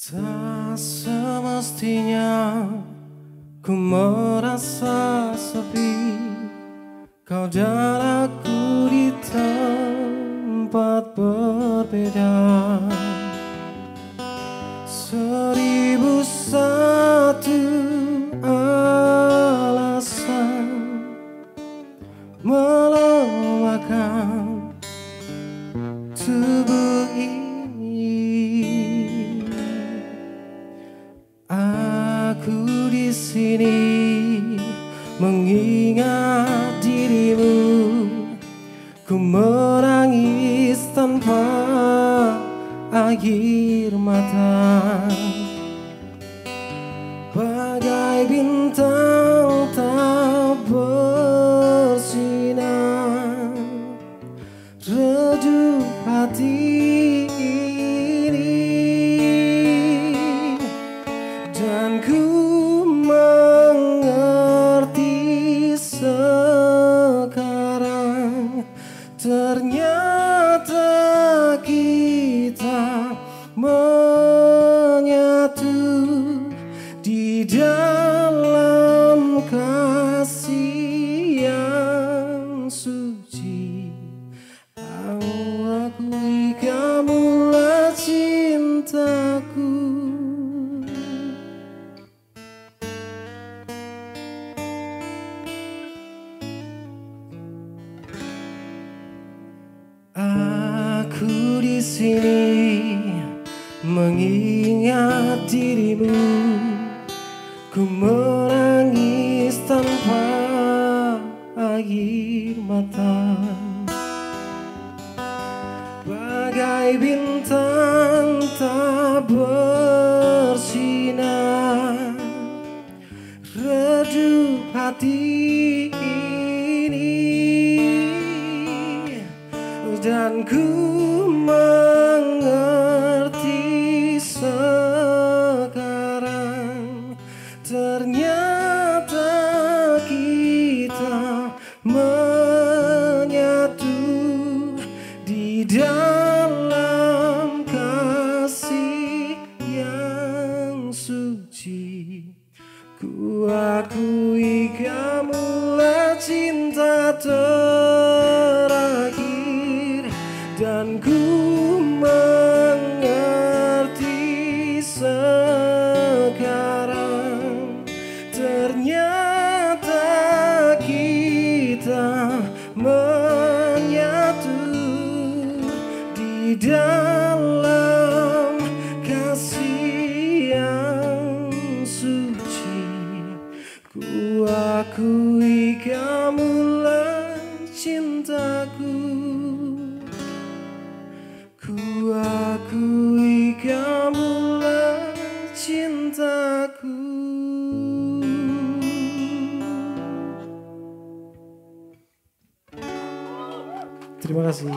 Tak semestinya ku merasa sepi. Kau dan aku di tempat berbeda. Seribu satu alasan Melemahkan air mata sini mengingat dirimu Ku menangis tanpa air mata. Bagai bintang tak bersinar Redup hati Dan ku mengerti sekarang. Ternyata kita menyatu Di dalam kasih yang suci. Ku akui kamulah cinta terakhir Dan ku mengerti sekarang Ternyata kita menyatu Di dalam kasih yang suci. Ku akui kamulah cintaku Terima kasih